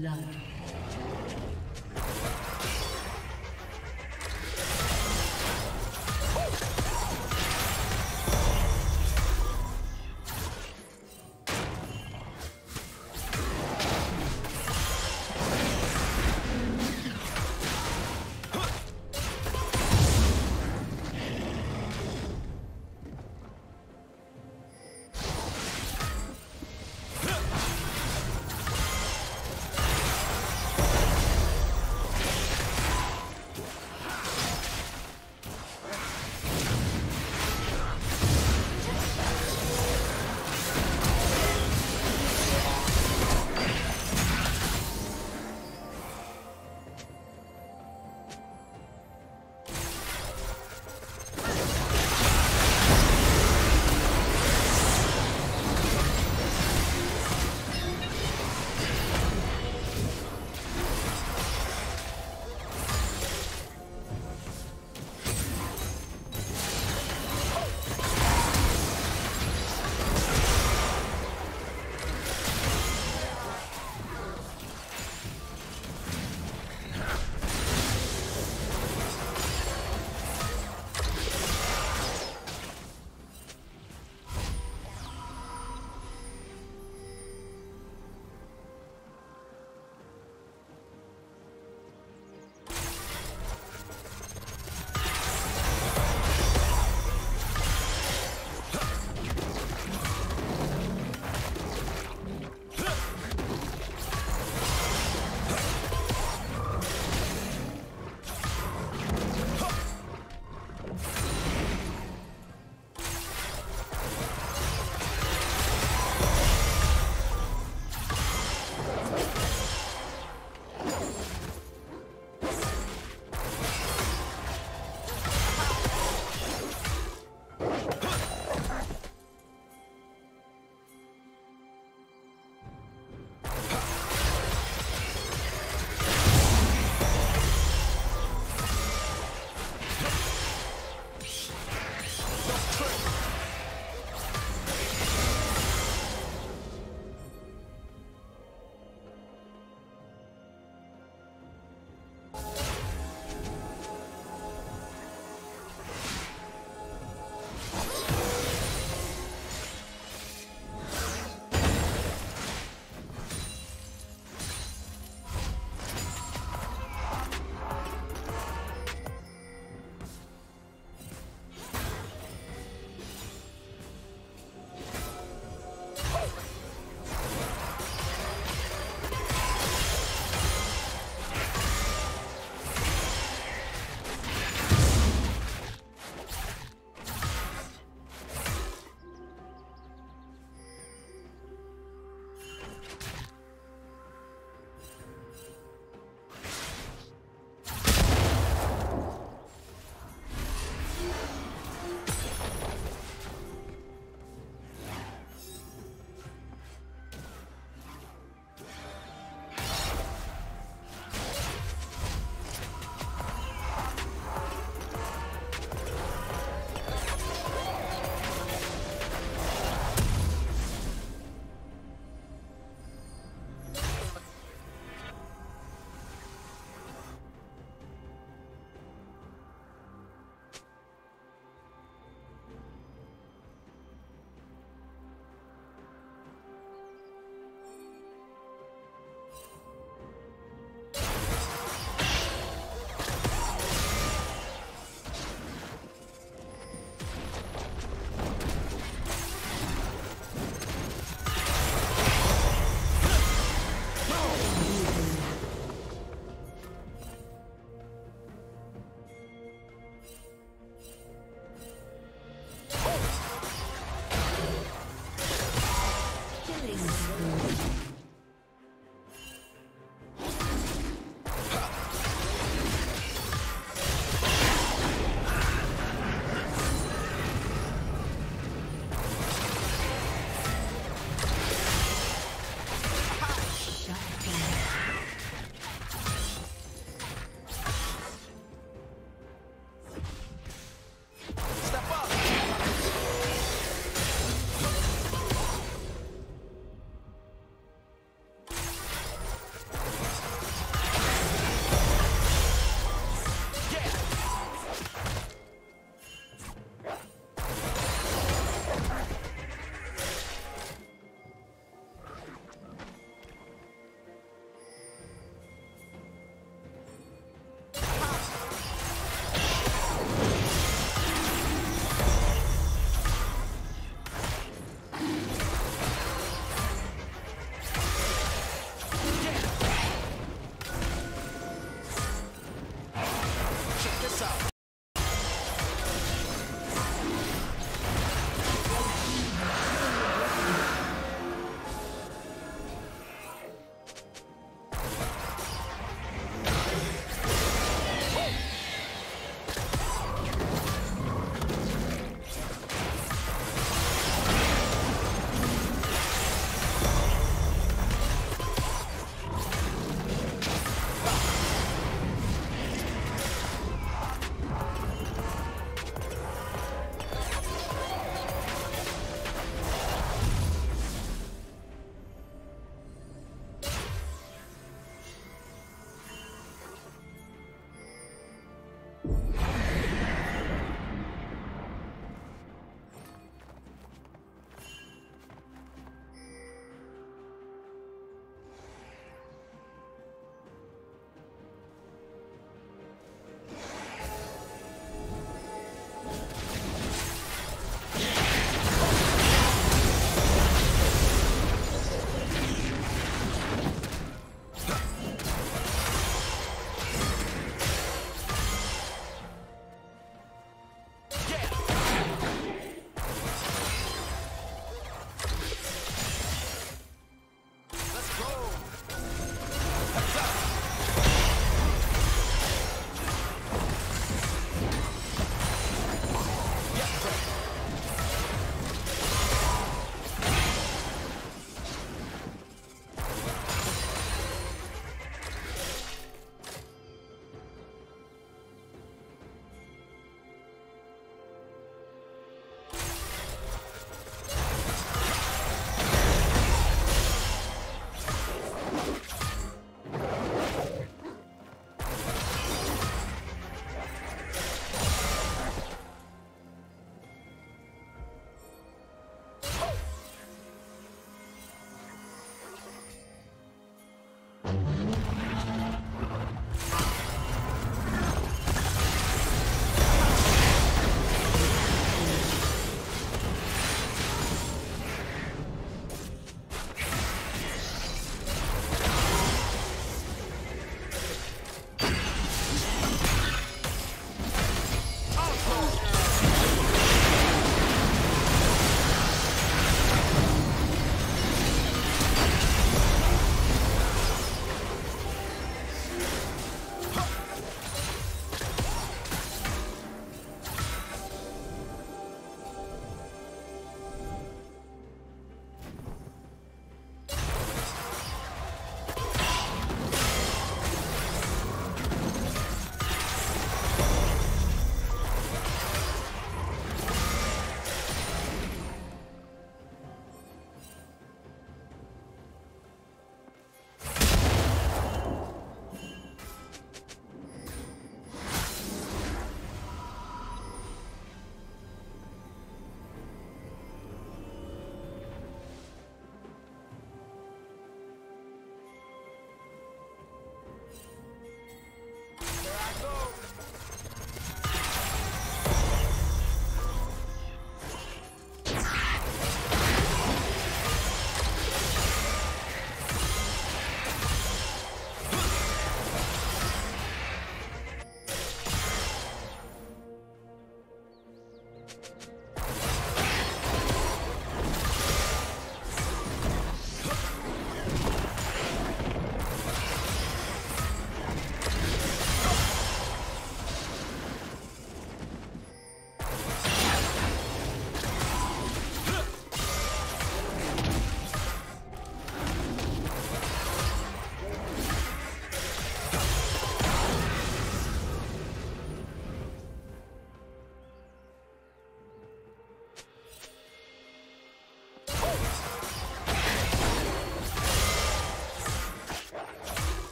Blood.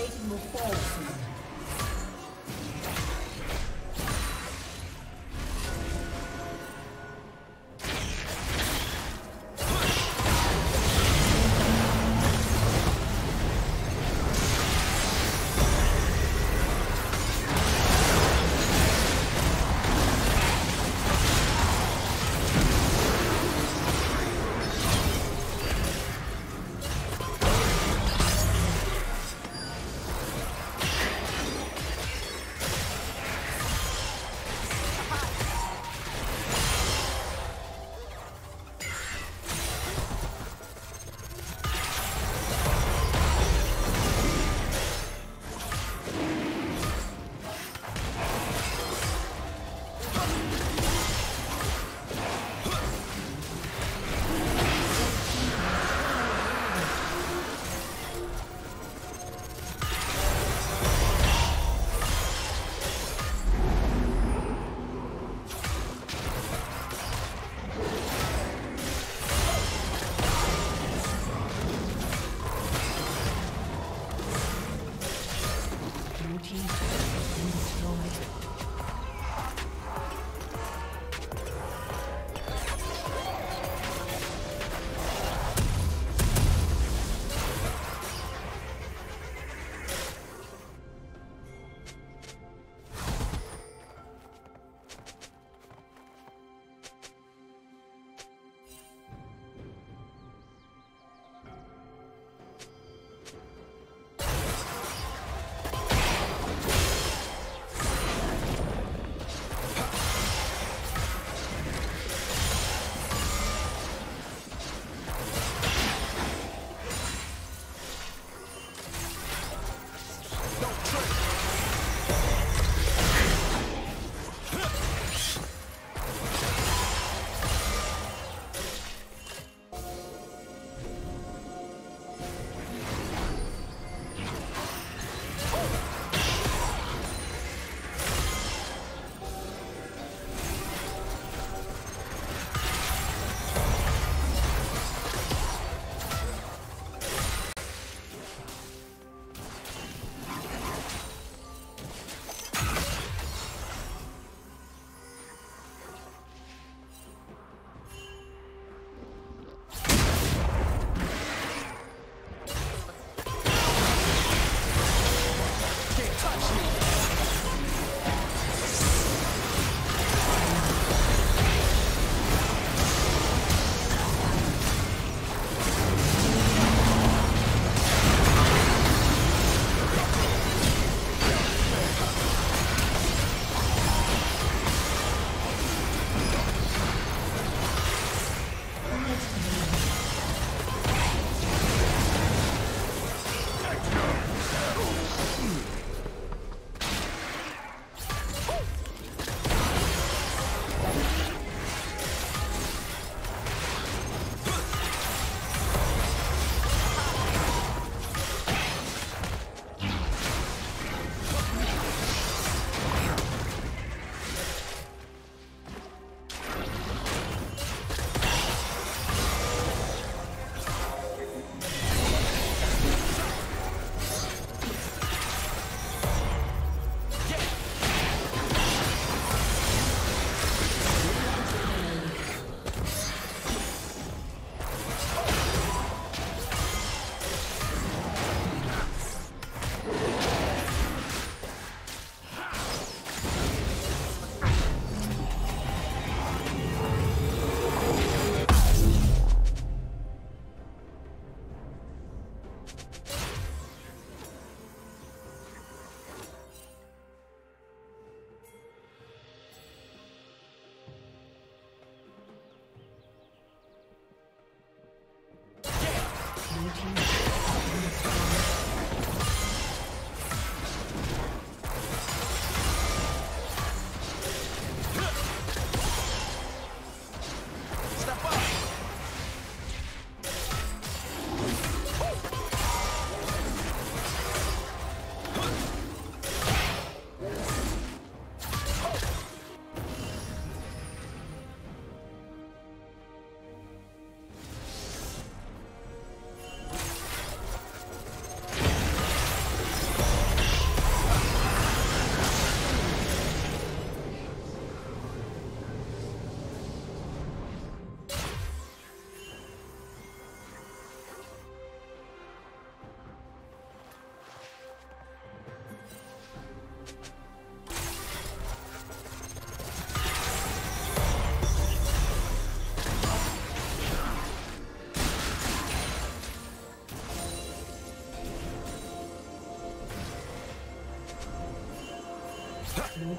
plating will fall.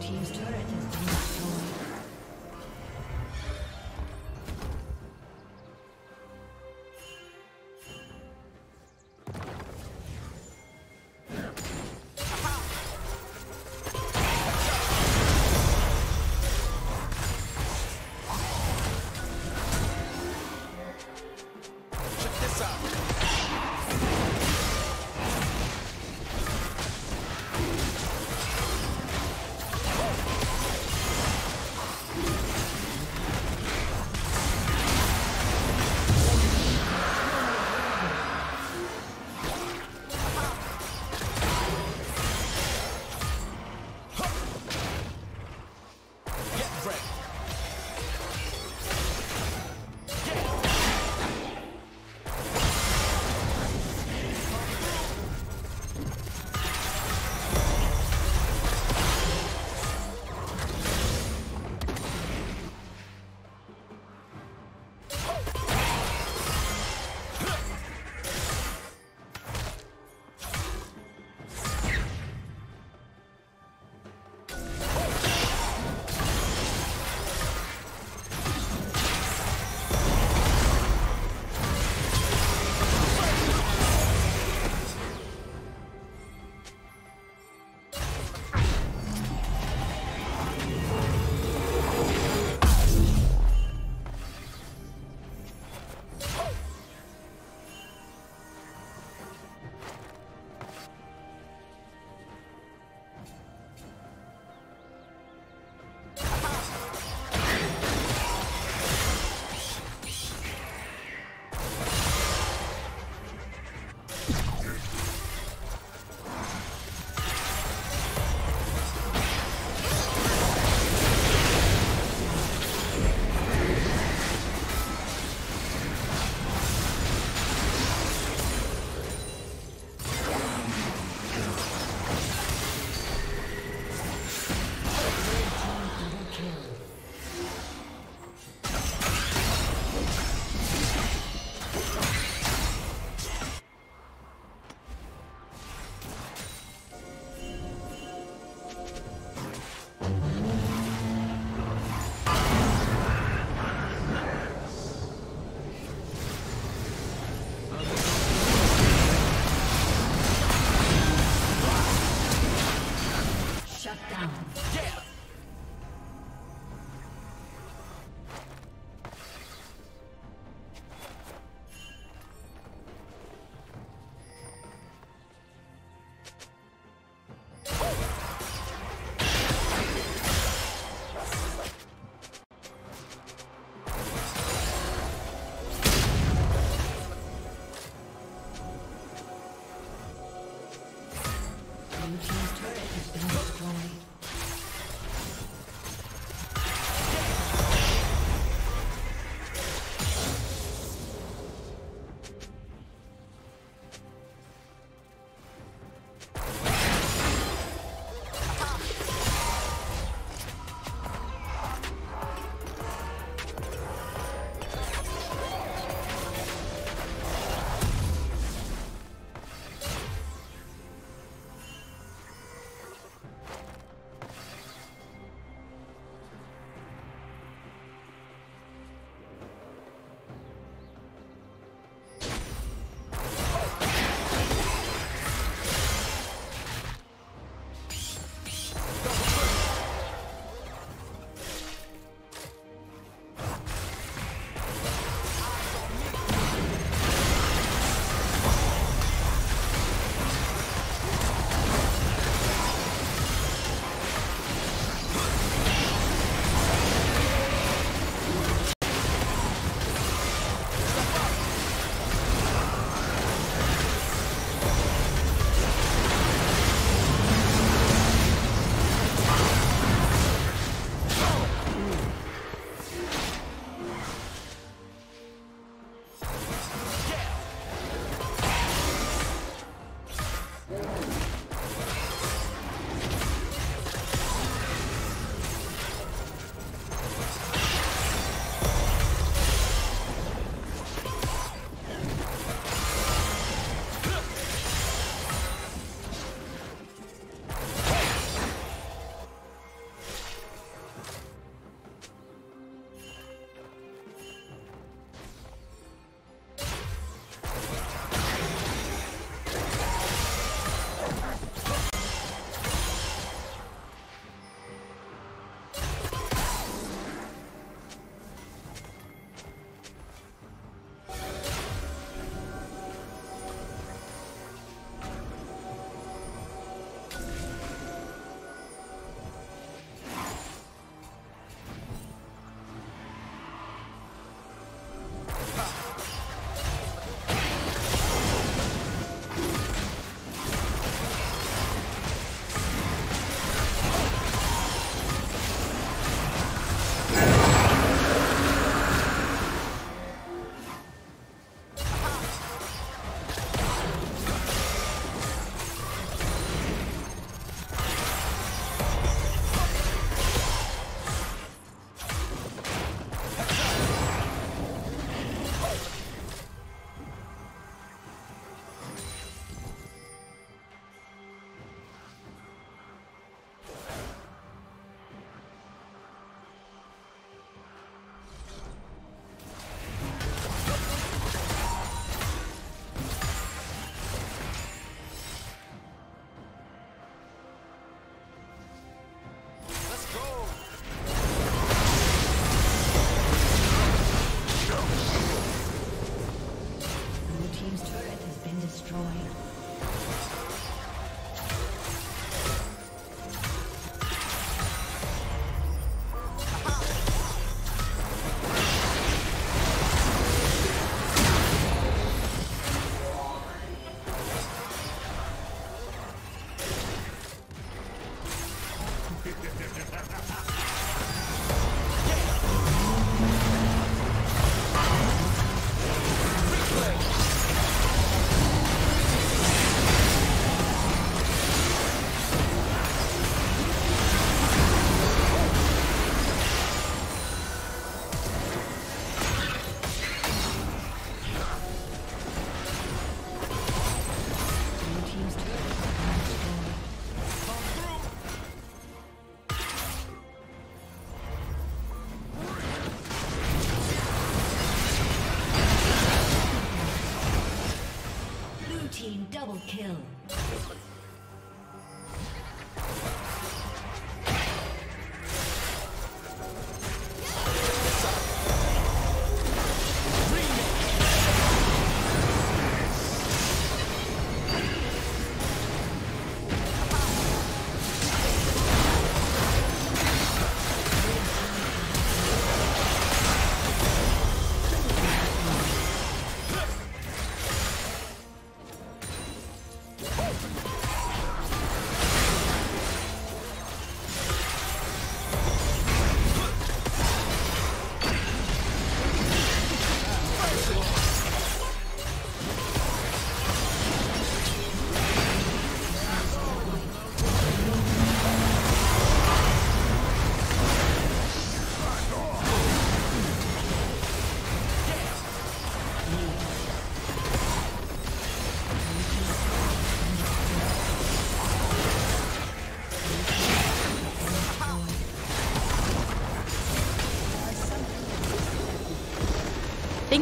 Team's turret